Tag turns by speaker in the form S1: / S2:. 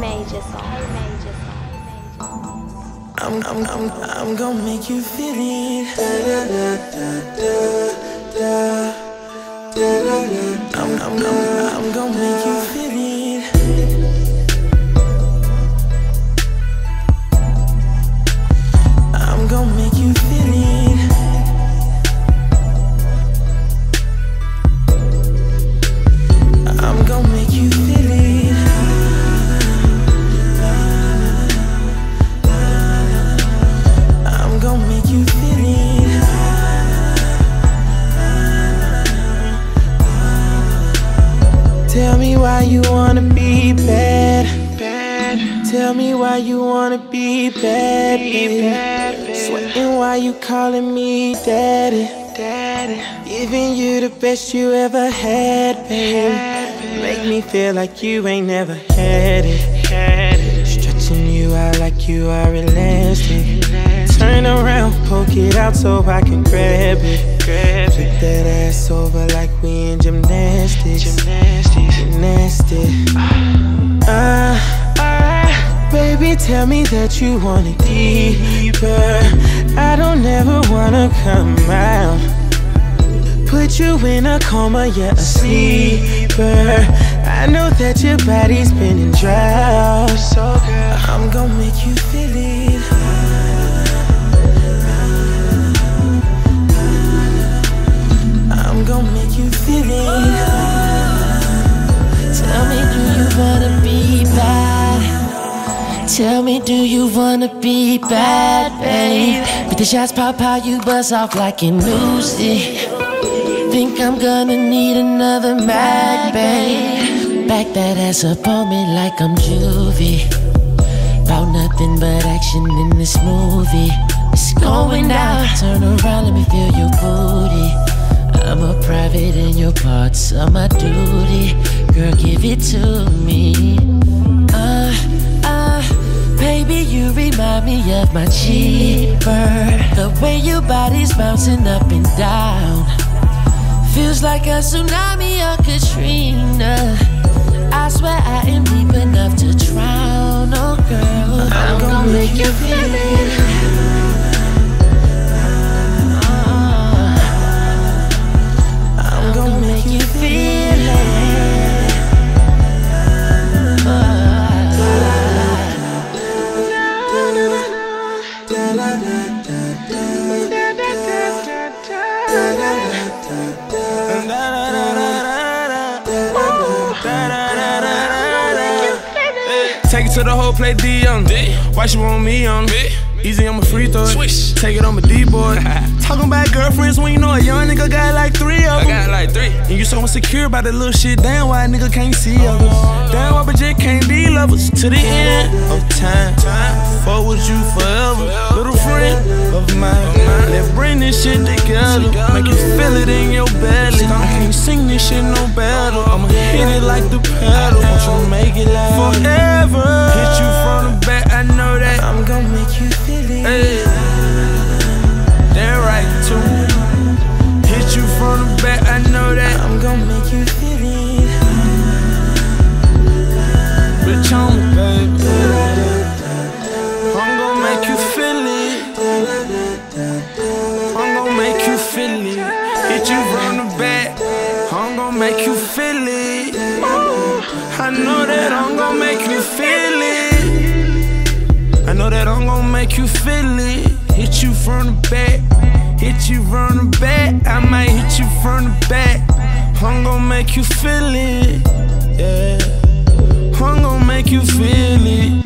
S1: major song.
S2: I'm, I'm, I'm, I'm gonna make you feel it. Tell me why you wanna be bad. bad. Tell me why you wanna be bad. baby. Sweating why you calling me daddy. daddy. Giving you the best you ever had, baby. Make me feel like you ain't never had it. Stretching you out like you are elastic. Turn around, poke it out so I can grab it. Grab Flip that ass over like we in. Gymnastics, gymnastics. Tell me that you want it deeper. I don't ever wanna come out. Put you in a coma, yeah, a sleeper. I know that your body's been in drought. So girl, I'm gonna make you feel it.
S3: Tell me, do you wanna be bad, babe? With the shots pop out, you buzz off like an Uzi. Think I'm gonna need another mag, babe? Back that ass up on me like I'm juvie. About nothing but action in this movie. It's going down. Turn around, let me feel your booty. I'm a private and your parts are my duty. Girl, give it to me. Uh, you remind me of my cheaper. The way your body's bouncing up and down. Feels like a tsunami or Katrina. I swear I am deep enough to drown. Oh, girl, I'm gonna make you feel
S4: Take it to the whole play D young. Why she want me young? Easy, I'm a free throw. Swish. Take it on my D boy. Talking about girlfriends when you know a young nigga got like three of them. I got like three. And you so insecure about that little shit. Damn, why a nigga can't see others? Oh. Damn, why but just can't be lovers to the end of time. Fuck with you forever, little friend of mine. Let's bring this shit together. Make you feel it in your belly. I can't sing this shit no better. I'ma hit it like the pedal. Want you to make it last forever.
S2: gon' make you feel it.
S4: I know that
S2: I'm gon' make you feel it.
S4: I know that I'm gon' make you feel it. Hit you from the back, hit you from the back. I might hit you from the back. I'm gon' make you feel it. Yeah, I'm gon' make you feel it.